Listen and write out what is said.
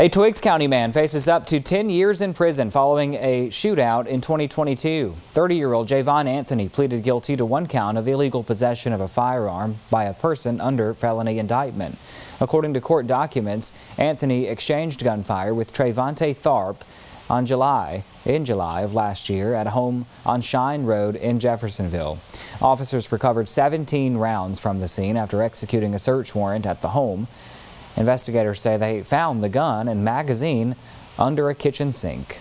A Twiggs County man faces up to 10 years in prison following a shootout in 2022. 30-year-old Jayvon Anthony pleaded guilty to one count of illegal possession of a firearm by a person under felony indictment. According to court documents, Anthony exchanged gunfire with Trevonte Tharpe on July, in July of last year at home on Shine Road in Jeffersonville. Officers recovered 17 rounds from the scene after executing a search warrant at the home. Investigators say they found the gun and magazine under a kitchen sink.